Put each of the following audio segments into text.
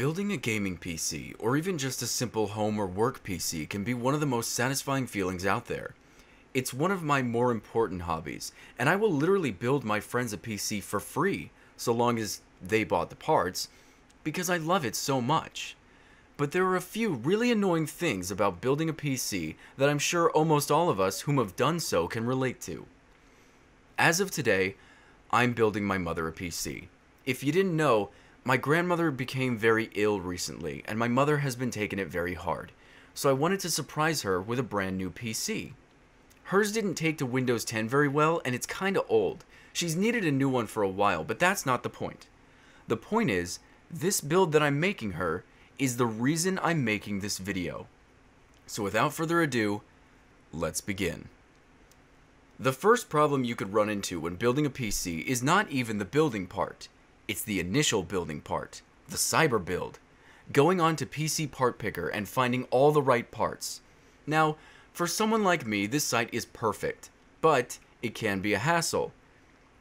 Building a gaming PC, or even just a simple home or work PC, can be one of the most satisfying feelings out there. It's one of my more important hobbies, and I will literally build my friends a PC for free, so long as they bought the parts, because I love it so much. But there are a few really annoying things about building a PC that I'm sure almost all of us whom have done so can relate to. As of today, I'm building my mother a PC. If you didn't know, my grandmother became very ill recently, and my mother has been taking it very hard, so I wanted to surprise her with a brand new PC. Hers didn't take to Windows 10 very well, and it's kinda old. She's needed a new one for a while, but that's not the point. The point is, this build that I'm making her is the reason I'm making this video. So without further ado, let's begin. The first problem you could run into when building a PC is not even the building part. It's the initial building part, the cyber build. Going on to PC Part Picker and finding all the right parts. Now, for someone like me, this site is perfect, but it can be a hassle.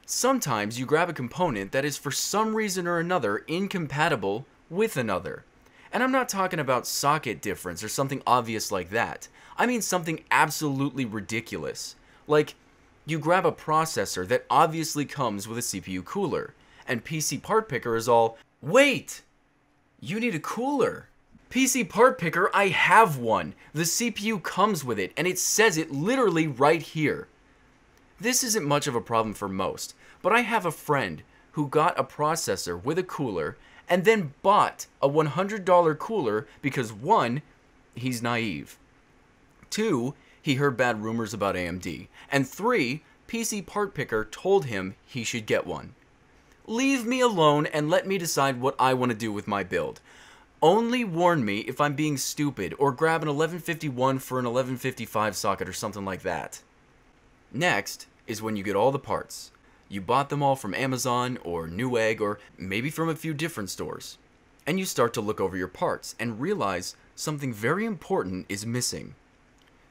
Sometimes you grab a component that is for some reason or another incompatible with another. And I'm not talking about socket difference or something obvious like that. I mean something absolutely ridiculous. Like, you grab a processor that obviously comes with a CPU cooler and PC Part Picker is all, wait, you need a cooler. PC Part Picker, I have one. The CPU comes with it, and it says it literally right here. This isn't much of a problem for most, but I have a friend who got a processor with a cooler and then bought a $100 cooler because one, he's naive. Two, he heard bad rumors about AMD. And three, PC Part Picker told him he should get one. Leave me alone and let me decide what I want to do with my build. Only warn me if I'm being stupid or grab an 1151 for an 1155 socket or something like that. Next is when you get all the parts. You bought them all from Amazon or Newegg or maybe from a few different stores. And you start to look over your parts and realize something very important is missing.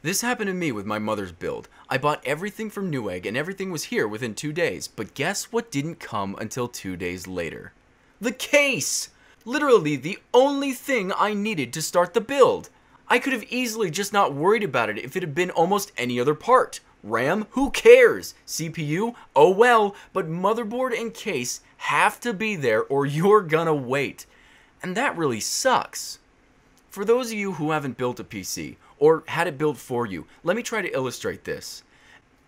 This happened to me with my mother's build. I bought everything from Newegg and everything was here within two days, but guess what didn't come until two days later? The case! Literally the only thing I needed to start the build. I could have easily just not worried about it if it had been almost any other part. RAM? Who cares? CPU? Oh well, but motherboard and case have to be there or you're gonna wait. And that really sucks. For those of you who haven't built a PC, or had it built for you. Let me try to illustrate this.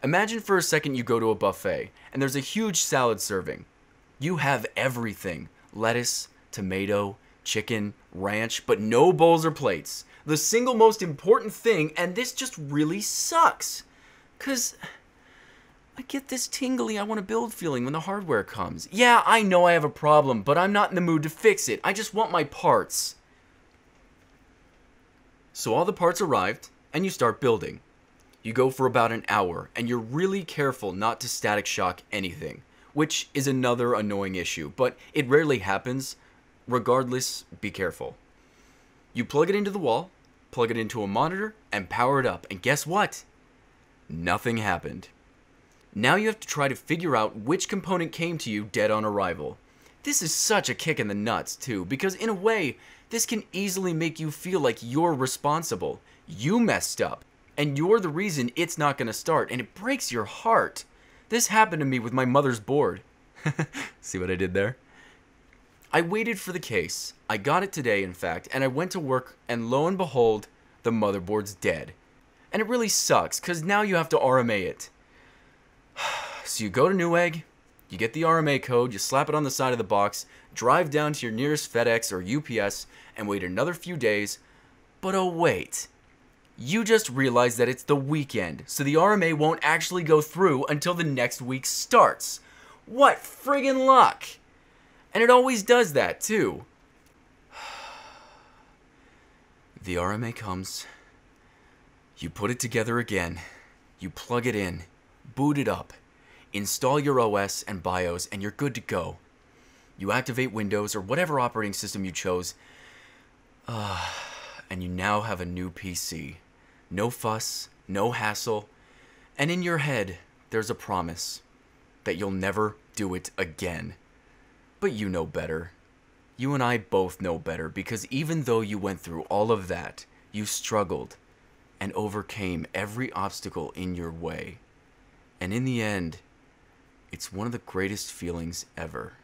Imagine for a second you go to a buffet and there's a huge salad serving. You have everything lettuce, tomato, chicken, ranch, but no bowls or plates. The single most important thing, and this just really sucks. Because I get this tingly, I want to build feeling when the hardware comes. Yeah, I know I have a problem, but I'm not in the mood to fix it. I just want my parts. So all the parts arrived, and you start building. You go for about an hour, and you're really careful not to static shock anything, which is another annoying issue, but it rarely happens. Regardless, be careful. You plug it into the wall, plug it into a monitor, and power it up, and guess what? Nothing happened. Now you have to try to figure out which component came to you dead on arrival. This is such a kick in the nuts, too, because in a way, this can easily make you feel like you're responsible. You messed up, and you're the reason it's not going to start, and it breaks your heart. This happened to me with my mother's board. See what I did there? I waited for the case. I got it today, in fact, and I went to work, and lo and behold, the motherboard's dead. And it really sucks, because now you have to RMA it. so you go to Newegg, you get the RMA code, you slap it on the side of the box, drive down to your nearest FedEx or UPS, and wait another few days. But oh wait, you just realize that it's the weekend, so the RMA won't actually go through until the next week starts. What friggin' luck! And it always does that, too. the RMA comes. You put it together again. You plug it in. Boot it up install your OS and BIOS, and you're good to go. You activate Windows or whatever operating system you chose, uh, and you now have a new PC. No fuss, no hassle, and in your head, there's a promise that you'll never do it again. But you know better. You and I both know better because even though you went through all of that, you struggled and overcame every obstacle in your way. And in the end, it's one of the greatest feelings ever.